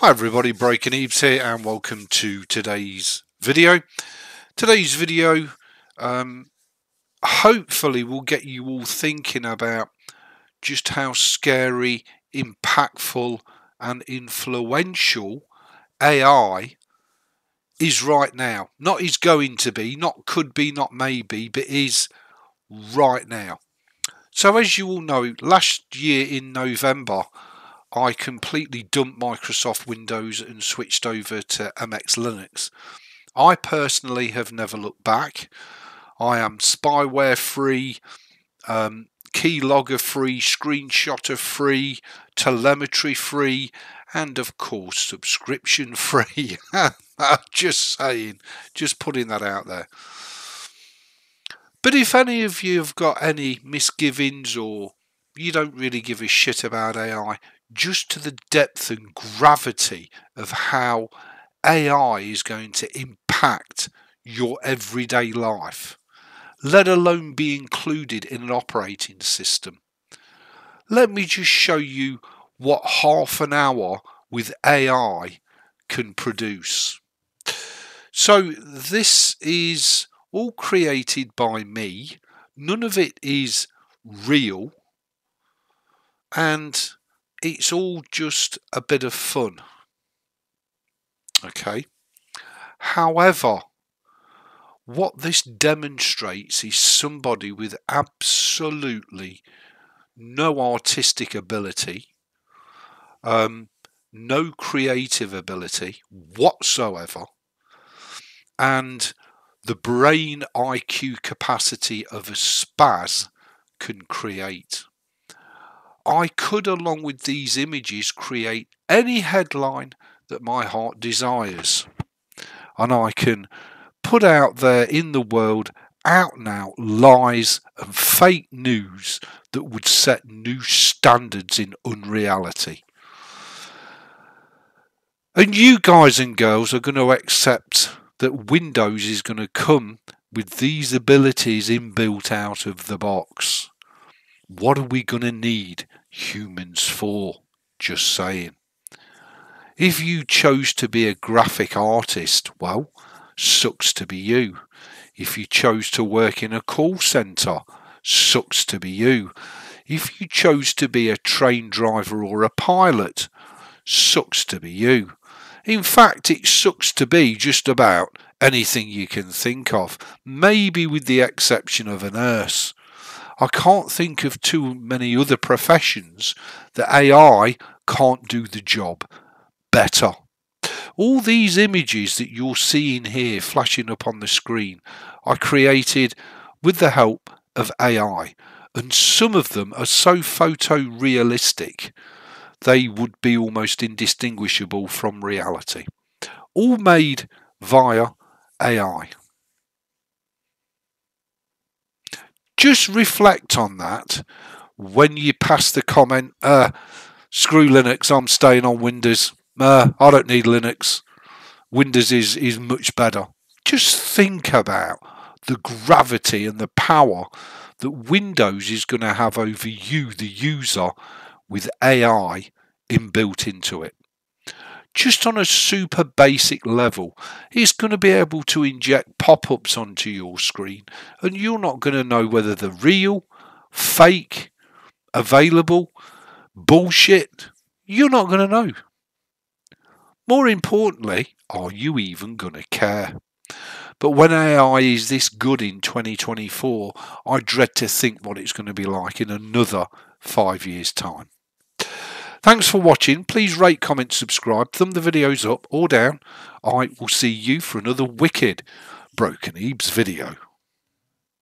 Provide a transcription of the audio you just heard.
Hi everybody, Broken Ebeez here and welcome to today's video. Today's video um, hopefully will get you all thinking about just how scary, impactful and influential AI is right now. Not is going to be, not could be, not maybe, but is right now. So as you all know, last year in November I completely dumped Microsoft Windows and switched over to MX Linux. I personally have never looked back. I am spyware free, um, keylogger free, screenshotter free, telemetry free, and of course subscription free. just saying, just putting that out there. But if any of you have got any misgivings or you don't really give a shit about AI, just to the depth and gravity of how AI is going to impact your everyday life, let alone be included in an operating system. Let me just show you what half an hour with AI can produce. So, this is all created by me, none of it is real, and it's all just a bit of fun. Okay. However, what this demonstrates is somebody with absolutely no artistic ability, um, no creative ability whatsoever, and the brain IQ capacity of a spaz can create. I could, along with these images, create any headline that my heart desires. And I can put out there in the world out and out lies and fake news that would set new standards in unreality. And you guys and girls are going to accept that Windows is going to come with these abilities inbuilt out of the box. What are we going to need humans for? Just saying. If you chose to be a graphic artist, well, sucks to be you. If you chose to work in a call centre, sucks to be you. If you chose to be a train driver or a pilot, sucks to be you. In fact, it sucks to be just about anything you can think of, maybe with the exception of a nurse. I can't think of too many other professions that AI can't do the job better. All these images that you're seeing here flashing up on the screen are created with the help of AI, and some of them are so photorealistic they would be almost indistinguishable from reality. All made via AI. Just reflect on that when you pass the comment, uh, screw Linux, I'm staying on Windows. Uh, I don't need Linux. Windows is, is much better. Just think about the gravity and the power that Windows is going to have over you, the user, with AI inbuilt into it just on a super basic level, it's going to be able to inject pop ups onto your screen, and you're not going to know whether they're real, fake, available, bullshit. You're not going to know. More importantly, are you even going to care? But when AI is this good in 2024, I dread to think what it's going to be like in another five years' time. Thanks for watching. Please rate, comment, subscribe, thumb the videos up or down. I will see you for another wicked Broken Ebeez video.